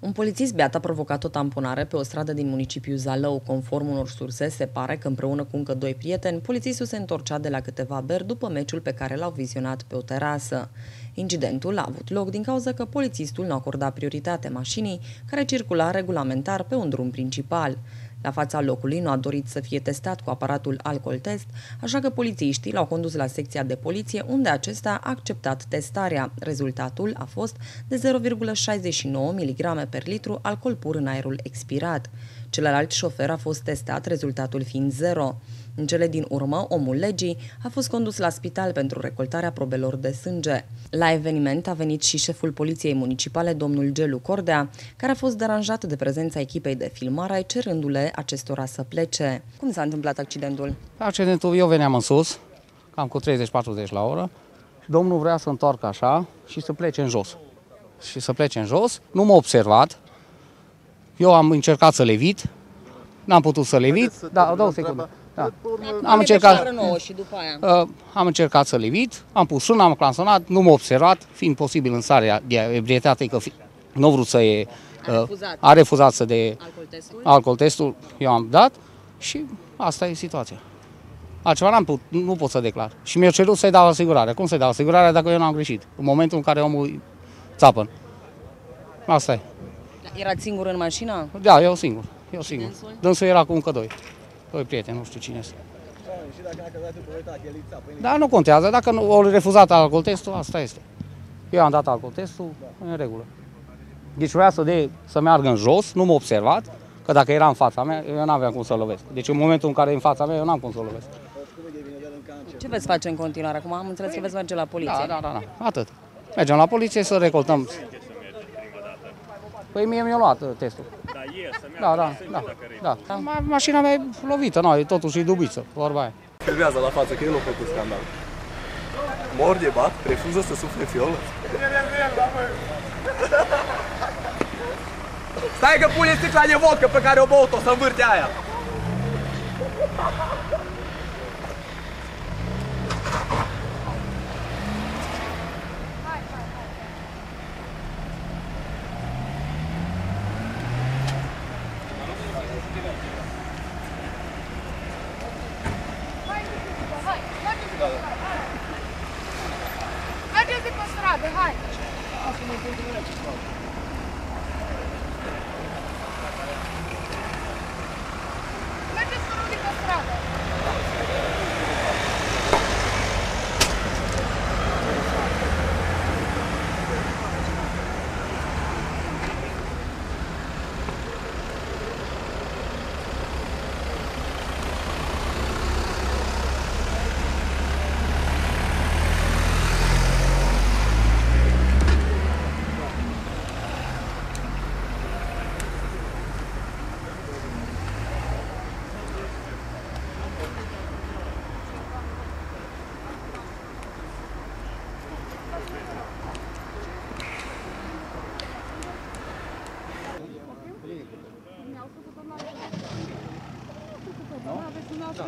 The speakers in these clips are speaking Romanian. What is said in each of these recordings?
Un polițist beat a provocat o tamponare pe o stradă din municipiul Zalău. Conform unor surse, se pare că împreună cu încă doi prieteni, polițistul se întorcea de la câteva beri după meciul pe care l-au vizionat pe o terasă. Incidentul a avut loc din cauza că polițistul nu acorda prioritate mașinii care circula regulamentar pe un drum principal. La fața locului nu a dorit să fie testat cu aparatul alcool test, așa că polițiștii l-au condus la secția de poliție, unde acesta a acceptat testarea. Rezultatul a fost de 0,69 mg per litru alcool pur în aerul expirat. Celălalt șofer a fost testat, rezultatul fiind 0. În cele din urmă, omul legii a fost condus la spital pentru recoltarea probelor de sânge. La eveniment a venit și șeful Poliției Municipale, domnul Gelu Cordea, care a fost deranjat de prezența echipei de filmare, cerându-le acestora să plece. Cum s-a întâmplat accidentul? Accidentul, eu veneam în sus, cam cu 30-40 la oră, și domnul vrea să întoarcă așa și să plece în jos. Și să plece în jos, nu m-a observat, eu am încercat să levit, n-am putut să levit, da, două secunde. Da. Am încercat, și după aia. uh, am încercat să levit, am pus frână, am clansonat, nu m-a observat, fiind posibil în starea de ebrietate, că fi, nu a vrut să e, A refuzat. a refuzat să de Alcool testul? alcool testul, eu am dat și asta e situația. Altceva n-am put, nu pot să declar. Și mi-a cerut să-i dau asigurare. Cum să-i dau asigurare dacă eu n-am greșit? În momentul în care omul țapă. Asta e. Erați singur în mașină? Da, eu singur. Eu singur. dânsul? Dânsul era cu încă doi. Doi prieteni, nu știu cine este. Și dacă n-a căzat după uitat, el îi țapă. Dar nu contează. Dacă nu au refuzat alcool testul, asta este. Eu am dat alcool testul, în regulă. Deci vrea să, de, să meargă în jos, nu m-a observat, că dacă era în fața mea, eu n-aveam cum să lovesc. Deci în momentul în care e în fața mea, eu n-am cum să lovesc. Oricum e de vină de el încă a început. Ce veți face în continuare? Acum am înțeles că veți merge la poliție. Da, da, da, da. Atât. Mergem la poliție să recoltăm. Păi mie mi-a luat uh, testul. Da, e, să Da, da, da. da. Ma- Mașina mea e lovită, nu, e totuși e dubiță, vorba aia. Filmează la față că el nu a făcut scandal. Mor de bat, refuză să sufle fiolă. Stai că pune sticla de vodcă pe care o băut-o, să învârte aia. Mergeți pe stradă, hai! Mergeți cu rudii pe stradă! Îl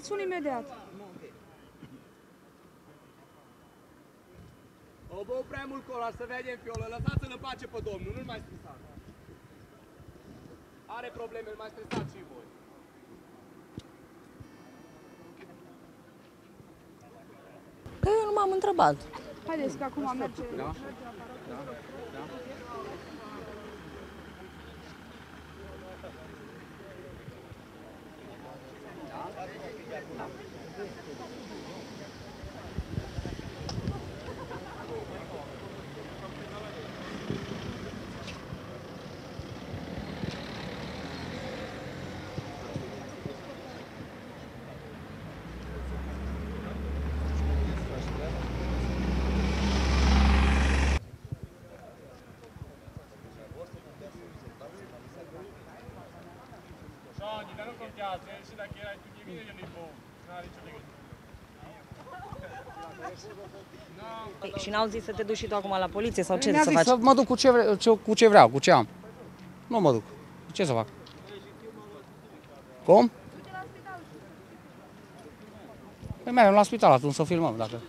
sun imediat. O băut prea mult cola, să vedem fiolă, lăsați-l în pace pe domnul, nu-l mai stresați. Are probleme, îl mai stresați și voi. Că eu nu m-am întrebat. Haideți că acum merge. Johnny, dar nu contează, el și dacă erai tu de mine, el e bun. Nu are nicio legătură. Păi, și n-au zis să te duci și tu acum la poliție sau ce Mi-a să zis faci? să mă duc cu ce, vre, ce, cu ce vreau, cu ce am. Nu mă duc. Ce să fac? Cum? Păi mergem la spital atunci să filmăm, dacă...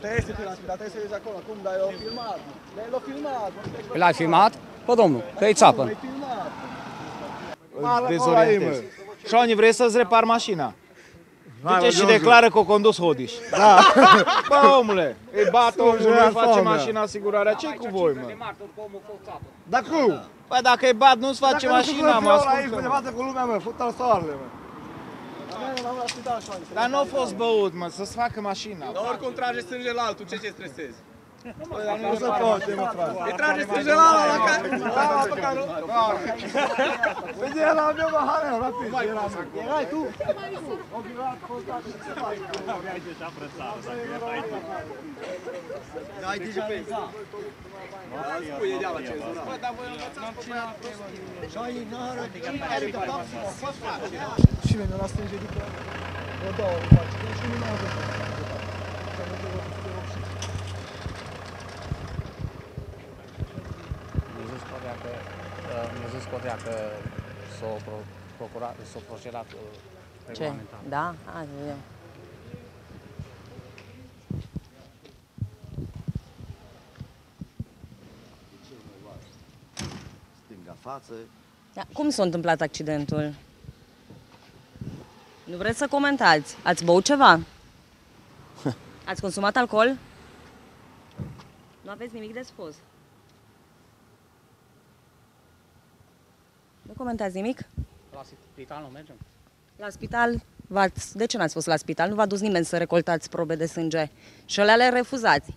Te este tu la spital, te este acolo. Cum? Dar l-au filmat. Dar l-au filmat. Păi L-ai filmat? Pă, domnul, că e țapă. L-ai filmat. dezorientez. Șoni, vrei să-ți repar mașina? Duce și declară că o condus Hodiș. Da. Bă, omule, îi bat omul, nu face mașina asigurarea. ce cu voi, mă? Dar cum? Păi dacă îi bat, nu-ți face mașina, mă, ascultă față cu lumea, mă. Fut-al soarele, mă. Mergem la spital, Șoani. Dar nu a fost băut, mă, să-ți facă mașina. Dar oricum trage sânge la altul, ce ce stresezi? Nu se poate, mă, frate. Îi trage sânge la ala la care... La ala pe care... Vezi, era al meu, mă, hai, rapid. Era al meu. Erai tu? Ai deja lezat. Spui, ia la cenzura. Și mine la stânge după o două ori face. Deci nu mai avem. Mi-a zis Codea că, uh, mi-a zis Codea că s-o pro- procurat, s-o procedat uh, Ce? regulamentar. Da? Hai să vedem. stânga față. Da. Cum s-a întâmplat accidentul? Nu vreți să comentați? Ați băut ceva? Ați consumat alcool? Nu aveți nimic de spus. Comentați nimic? La spital nu mergem? La spital, v-ați, de ce n-ați fost la spital? Nu v-a dus nimeni să recoltați probe de sânge și alea le refuzați.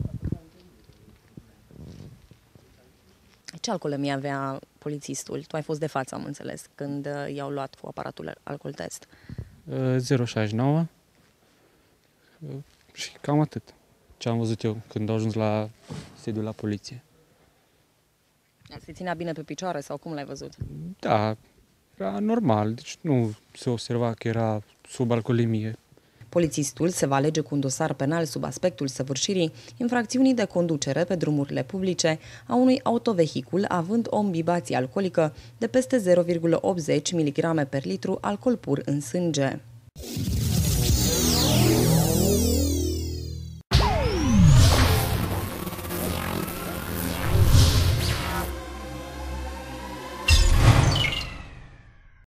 Ce alcoolemie avea polițistul? Tu ai fost de față, am înțeles, când uh, i-au luat cu aparatul alcool test. Uh, 069 Uh, și cam atât ce am văzut eu când au ajuns la sediul la poliție. Se ținea bine pe picioare sau cum l-ai văzut? Da, era normal, deci nu se observa că era sub alcoolemie. Polițistul se va alege cu un dosar penal sub aspectul săvârșirii infracțiunii de conducere pe drumurile publice a unui autovehicul având o imbibație alcoolică de peste 0,80 mg per litru alcool pur în sânge.